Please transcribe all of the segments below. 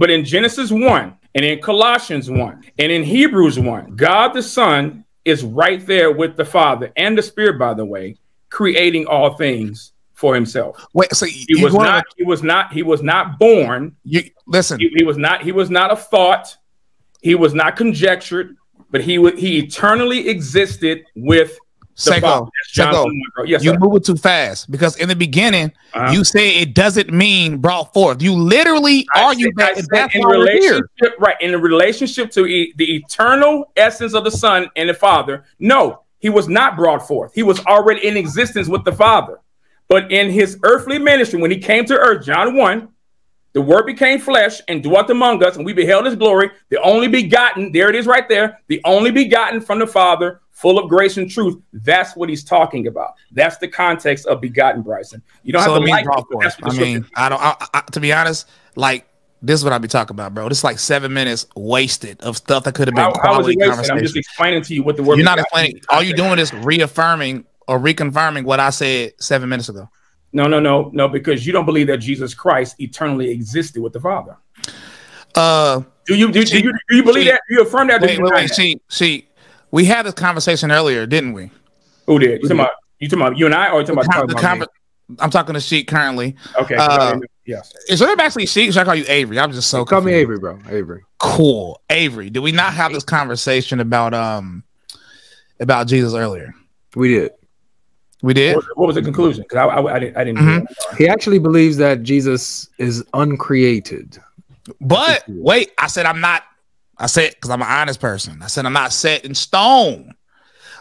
but in Genesis 1 and in Colossians 1 and in Hebrews 1, God the Son is right there with the Father and the Spirit, by the way, creating all things for himself. Wait, so he was not, he was not, he was not born. You listen, he, he was not, he was not a thought, he was not conjectured, but he he eternally existed with Saiko, Saiko, yes, you move it too fast because in the beginning uh-huh. you say it doesn't mean brought forth. You literally I argue that that's in relationship, right? In the relationship to e- the eternal essence of the Son and the Father, no, he was not brought forth. He was already in existence with the Father. But in his earthly ministry, when he came to earth, John 1, the word became flesh and dwelt among us, and we beheld his glory, the only begotten, there it is right there, the only begotten from the Father, full of grace and truth. That's what he's talking about. That's the context of begotten, Bryson. You don't so have to like it, I mean, I don't, I, I, to be honest, like, this is what I be talking about, bro. This is like seven minutes wasted of stuff that could have been how, quality how conversation. I'm just explaining to you what the word. You're not explaining. All you're doing is reaffirming or reconfirming what I said seven minutes ago. No, no, no, no, because you don't believe that Jesus Christ eternally existed with the Father. Uh, do you do, she, do you do you believe she, that? Do you affirm that? Wait, wait, wait. See, see, we had this conversation earlier, didn't we? Who did? You talking about you talking about you and I, or you talking about, the about I'm talking to Sheik currently. Okay. Uh, yes. Is there actually Sheik? Should I call you Avery? I'm just so. Call me Avery, bro. Avery. Cool, Avery. Did we not have this conversation about um about Jesus earlier? We did. We did. What, what was the conclusion? Because I, I, I, didn't. I didn't mm-hmm. He actually believes that Jesus is uncreated. But wait, I said I'm not. I said because I'm an honest person. I said I'm not set in stone.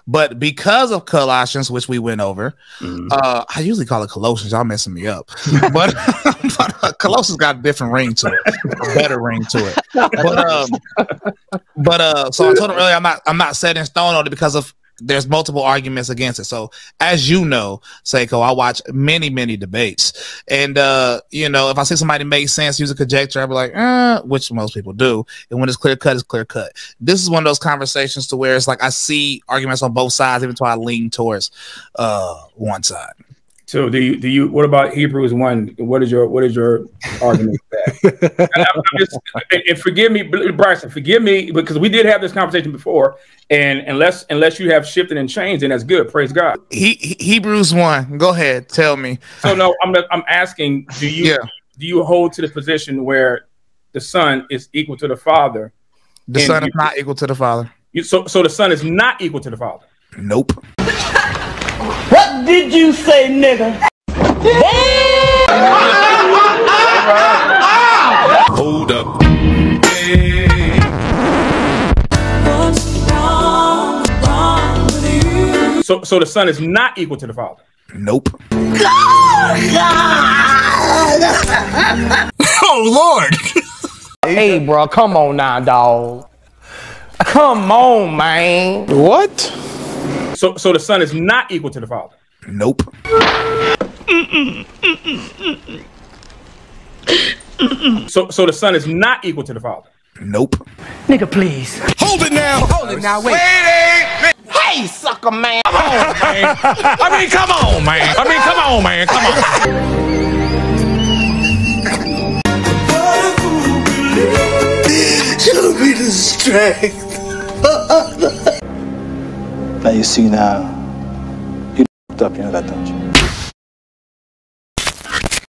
But because of Colossians, which we went over, mm-hmm. uh, I usually call it Colossians. Y'all messing me up. but, but uh, Colossians got a different ring to it, a better ring to it. But um, but uh, so I told him earlier I'm not I'm not set in stone on it because of there's multiple arguments against it. So as you know, Saiko, I watch many, many debates. And uh, you know, if I see somebody make sense, use a conjecture, I'll be like, eh, which most people do. And when it's clear cut, it's clear cut. This is one of those conversations to where it's like I see arguments on both sides, even though I lean towards uh one side. So do you do you what about Hebrews one? What is your what is your argument that? and, just, and, forgive me, Bryson, forgive me because we did have this conversation before, and unless unless you have shifted and changed, then that's good. Praise God. He, Hebrews one. Go ahead, tell me. So no, I'm I'm asking, do you yeah. do you hold to the position where the son is equal to the father? The son is not equal to the father. You, so so the son is not equal to the father. Nope. What did you say, nigga? Hold up. So, so the son is not equal to the father. Nope. oh Lord. hey, bro, come on now, dog. Come on, man. What? So, so the son is not equal to the father. Nope. so, so the son is not equal to the father. Nope. Nigga, please. Hold it now. Hold it now. Wait. Wait. Hey, sucker man. Come on, man. I mean, come on, man. I mean, come on, man. Come on. Show me the strength. Now you see now, uh, you up, you know that, don't you?